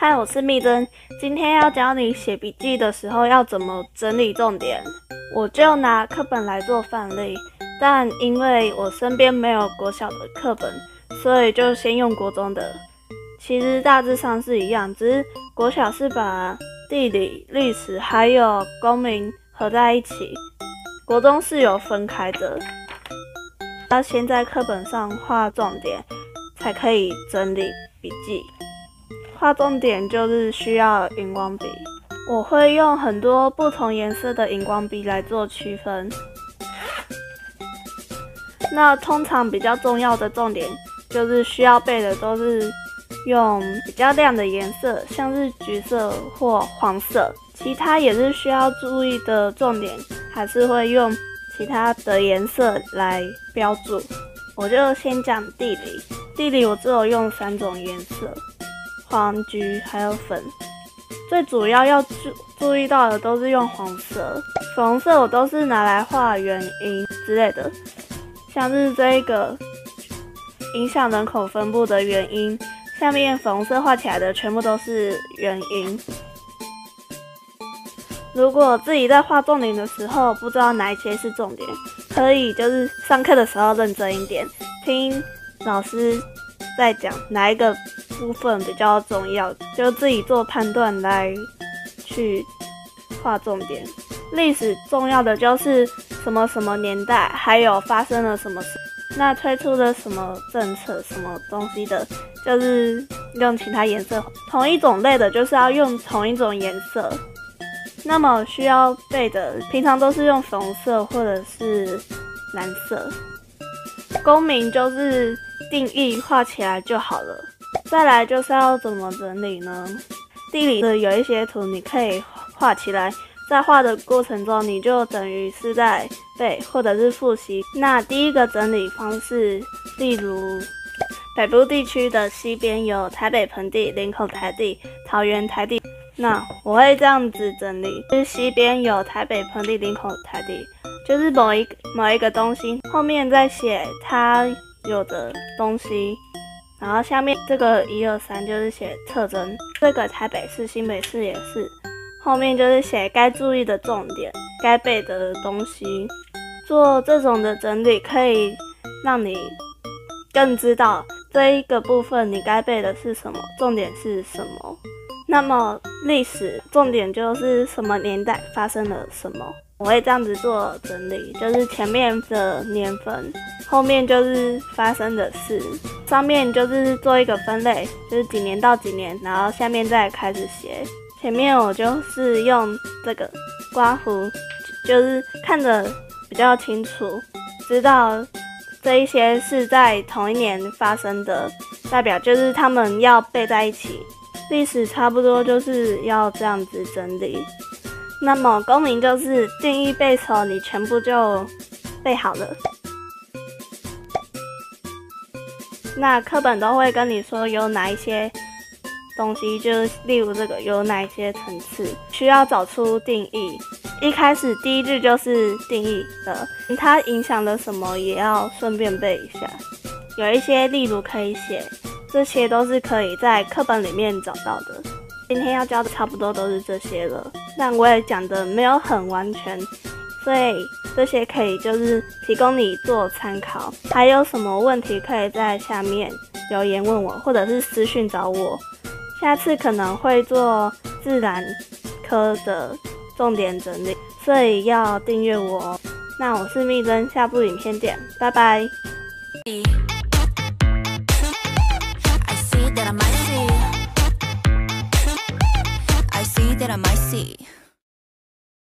嗨，我是蜜珍，今天要教你写笔记的时候要怎么整理重点。我就拿课本来做范例，但因为我身边没有国小的课本，所以就先用国中的。其实大致上是一样，只是国小是把地理、历史还有公民合在一起，国中是有分开的。要先在课本上画重点，才可以整理笔记。画重点就是需要荧光笔，我会用很多不同颜色的荧光笔来做区分。那通常比较重要的重点，就是需要背的都是用比较亮的颜色，像是橘色或黄色。其他也是需要注意的重点，还是会用其他的颜色来标注。我就先讲地理，地理我只有用三种颜色。黄、橘还有粉，最主要要注注意到的都是用黄色、粉红色，我都是拿来画原因之类的，像是这一个影响人口分布的原因，下面粉红色画起来的全部都是原因。如果自己在画重点的时候不知道哪一些是重点，可以就是上课的时候认真一点，听老师在讲哪一个。部分比较重要，就自己做判断来去画重点。历史重要的就是什么什么年代，还有发生了什么事，那推出了什么政策，什么东西的，就是用其他颜色。同一种类的，就是要用同一种颜色。那么需要背的，平常都是用粉红色或者是蓝色。公民就是定义画起来就好了。再来就是要怎么整理呢？地理的有一些图你可以画起来，在画的过程中你就等于是在背或者是复习。那第一个整理方式，例如北部地区的西边有台北盆地、林口台地、桃园台地，那我会这样子整理：就是西边有台北盆地、林口台地，就是某一某一个东西后面再写它有的东西。然后下面这个一二三就是写特征，这个台北市、新北市也是，后面就是写该注意的重点、该背的东西。做这种的整理，可以让你更知道这一个部分你该背的是什么，重点是什么。那么历史重点就是什么年代发生了什么。我会这样子做整理，就是前面的年份，后面就是发生的事，上面就是做一个分类，就是几年到几年，然后下面再开始写。前面我就是用这个刮胡，就是看着比较清楚，知道这一些是在同一年发生的，代表就是他们要背在一起。历史差不多就是要这样子整理。那么公民就是定义背熟，你全部就背好了。那课本都会跟你说有哪一些东西，就是例如这个有哪一些层次需要找出定义。一开始第一句就是定义的，它影响了什么也要顺便背一下。有一些例如可以写，这些都是可以在课本里面找到的。今天要教的差不多都是这些了，但我也讲的没有很完全，所以这些可以就是提供你做参考。还有什么问题可以在下面留言问我，或者是私讯找我。下次可能会做自然科的重点整理，所以要订阅我。那我是蜜珍，下部影片见，拜拜。I see that see.